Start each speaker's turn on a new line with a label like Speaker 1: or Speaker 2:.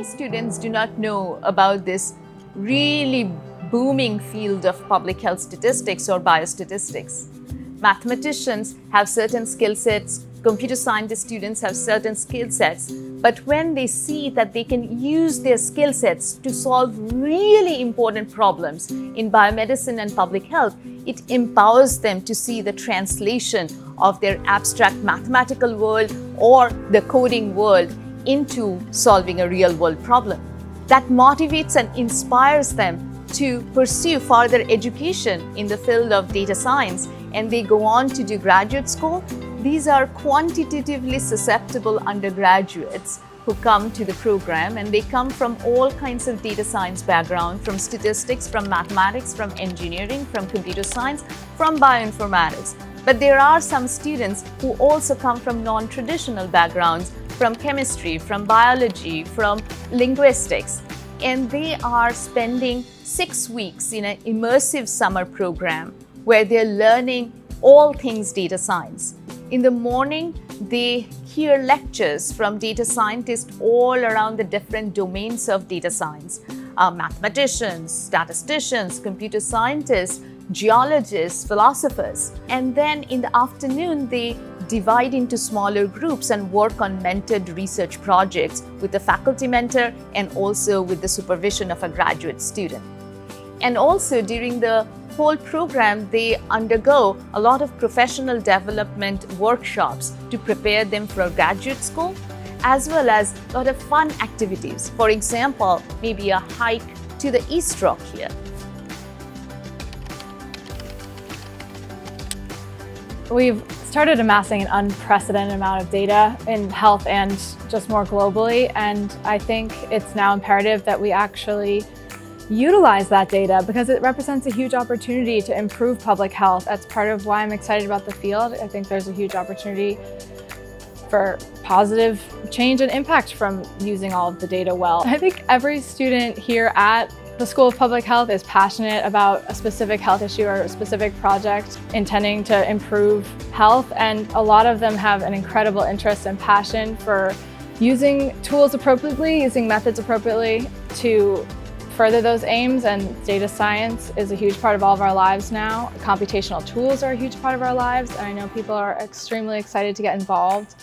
Speaker 1: many students do not know about this really booming field of public health statistics or biostatistics. Mathematicians have certain skill sets, computer scientist students have certain skill sets, but when they see that they can use their skill sets to solve really important problems in biomedicine and public health, it empowers them to see the translation of their abstract mathematical world or the coding world into solving a real world problem. That motivates and inspires them to pursue further education in the field of data science and they go on to do graduate school. These are quantitatively susceptible undergraduates who come to the program and they come from all kinds of data science background, from statistics, from mathematics, from engineering, from computer science, from bioinformatics. But there are some students who also come from non-traditional backgrounds, from chemistry, from biology, from linguistics. And they are spending six weeks in an immersive summer program where they're learning all things data science. In the morning, they hear lectures from data scientists all around the different domains of data science. Uh, mathematicians, statisticians, computer scientists, geologists, philosophers. And then in the afternoon, they divide into smaller groups and work on mentored research projects with a faculty mentor and also with the supervision of a graduate student. And also during the whole program, they undergo a lot of professional development workshops to prepare them for graduate school, as well as a lot of fun activities. For example, maybe a hike to the East Rock here.
Speaker 2: We've started amassing an unprecedented amount of data in health and just more globally, and I think it's now imperative that we actually utilize that data because it represents a huge opportunity to improve public health. That's part of why I'm excited about the field. I think there's a huge opportunity for positive change and impact from using all of the data well. I think every student here at the School of Public Health is passionate about a specific health issue or a specific project intending to improve health and a lot of them have an incredible interest and passion for using tools appropriately, using methods appropriately to further those aims and data science is a huge part of all of our lives now. Computational tools are a huge part of our lives and I know people are extremely excited to get involved.